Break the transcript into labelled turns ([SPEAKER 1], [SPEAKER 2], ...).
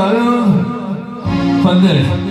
[SPEAKER 1] 나와요. 반대.